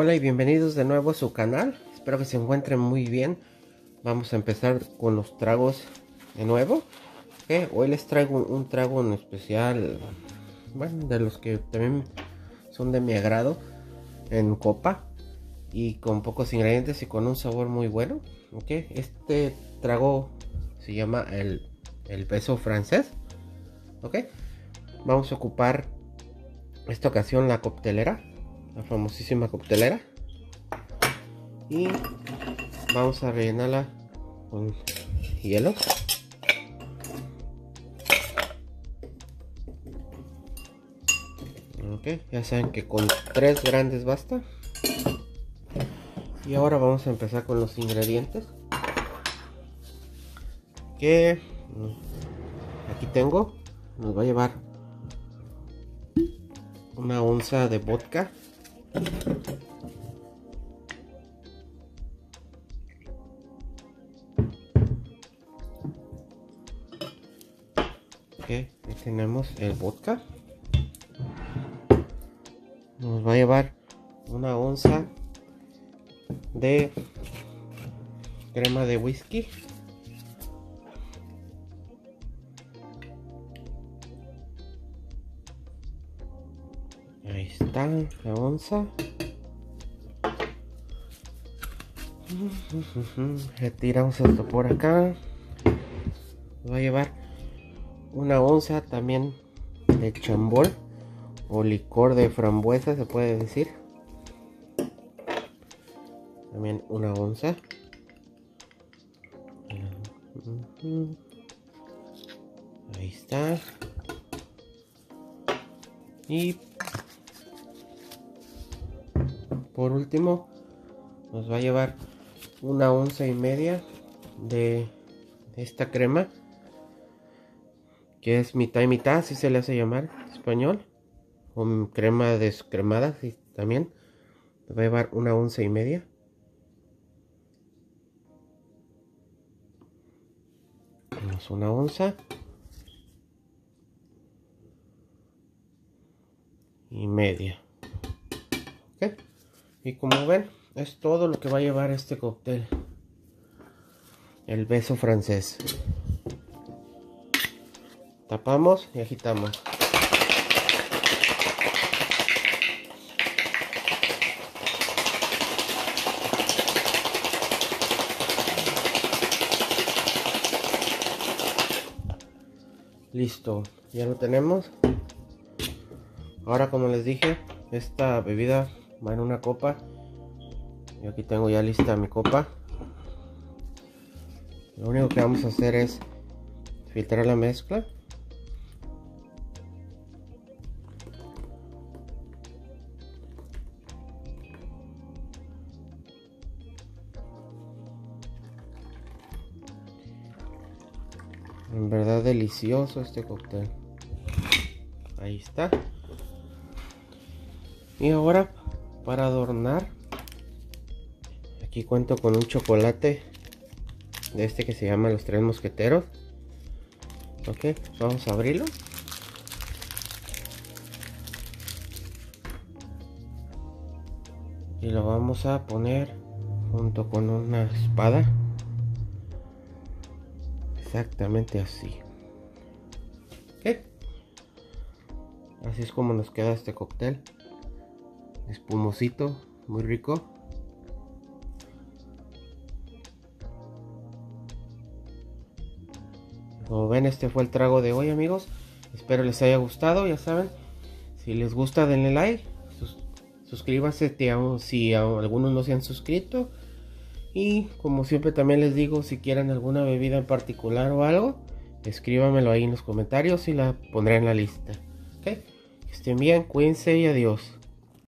bienvenidos de nuevo a su canal. Espero que se encuentren muy bien. Vamos a empezar con los tragos de nuevo. Hoy les traigo un, trago en especial, bueno, de los que también son de mi agrado, en copa y con pocos ingredientes y con un sabor muy bueno. Este trago se llama el, el beso francés. Vamos a ocupar esta ocasión la coctelera la famosísima coctelera. Y vamos a rellenarla con hielo. Ok ya saben que con tres grandes basta. Y ahora vamos a empezar con los ingredientes. Que mm, aquí tengo. Nos va a llevar una onza de vodka Ok, ahí tenemos el vodka. Nos va a llevar una onza de crema de whisky. Ahí está la onza. Retiramos esto por acá. Va a llevar una onza también de chambol o licor de frambuesa, se puede decir. También una onza. Ahí está. Y por último nos va a llevar una onza y media de esta crema que es mitad y mitad así se le hace llamar en español o crema descremada sí, también. Va a llevar una onza y media. Una onza. Y media y como ven, es todo lo que va a llevar este cóctel. El beso francés. Tapamos y agitamos. Listo, ya lo tenemos. Ahora como les dije, esta bebida va en una copa. Y aquí tengo ya lista mi copa. Lo único que vamos a hacer es filtrar la mezcla. En verdad delicioso este cóctel. Ahí está. Y ahora para adornar. Aquí cuento con un chocolate de este que se llama los tres mosqueteros. Ok vamos a abrirlo. Y lo vamos a poner junto con una espada. Exactamente así. ¿Qué? así es como nos queda este cóctel espumosito, muy rico. Como ven, este fue el trago de hoy, amigos. Espero les haya gustado, ya saben. Si les gusta, denle like. suscríbanse si algunos no se han suscrito. Y como siempre también les digo, si quieren alguna bebida en particular o algo, escríbamelo ahí en los comentarios y la pondré en la lista. Que estén bien, cuídense y adiós.